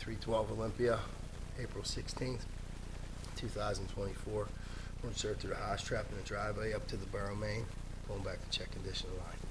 312 Olympia, April 16th, 2024. We're inserted through the house trap in the driveway up to the borough main, going back to check condition of line.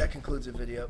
That concludes the video.